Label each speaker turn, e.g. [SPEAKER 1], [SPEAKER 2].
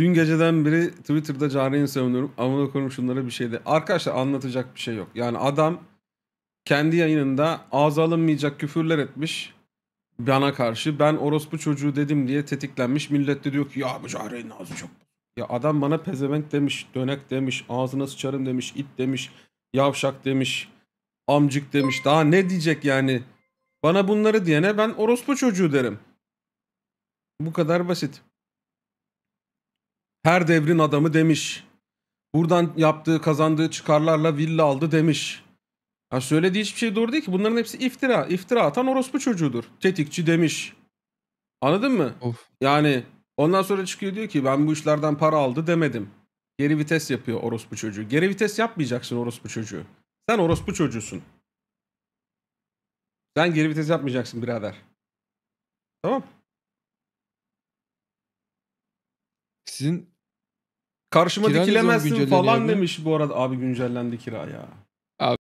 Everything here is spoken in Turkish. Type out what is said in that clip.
[SPEAKER 1] Dün geceden beri Twitter'da Cahreyn'i savunuyorum. Amına koyayım şunlara bir şey de. Arkadaşlar anlatacak bir şey yok. Yani adam kendi yayınında ağza alınmayacak küfürler etmiş bana karşı. Ben orospu çocuğu dedim diye tetiklenmiş. Millet de diyor ki ya bu Cahreyn'in ağzı çok. Ya adam bana pezevenk demiş, dönek demiş, ağzına sıçarım demiş, it demiş, yavşak demiş, amcık demiş. Daha ne diyecek yani? Bana bunları diyene ben orospu çocuğu derim. Bu kadar basit. Her devrin adamı demiş. Buradan yaptığı kazandığı çıkarlarla villa aldı demiş. Ya söylediği hiçbir şey doğru değil ki. Bunların hepsi iftira. İftira atan orospu çocuğudur. Tetikçi demiş. Anladın mı?
[SPEAKER 2] Of.
[SPEAKER 1] Yani ondan sonra çıkıyor diyor ki ben bu işlerden para aldı demedim. Geri vites yapıyor orospu çocuğu. Geri vites yapmayacaksın orospu çocuğu. Sen orospu çocuğusun. Sen geri vites yapmayacaksın birader. Tamam.
[SPEAKER 2] Sizin
[SPEAKER 1] Karşıma
[SPEAKER 2] Kira ne zaman
[SPEAKER 1] dikilemezsin falan
[SPEAKER 2] abi?
[SPEAKER 1] demiş bu arada. Abi güncellendi kira ya.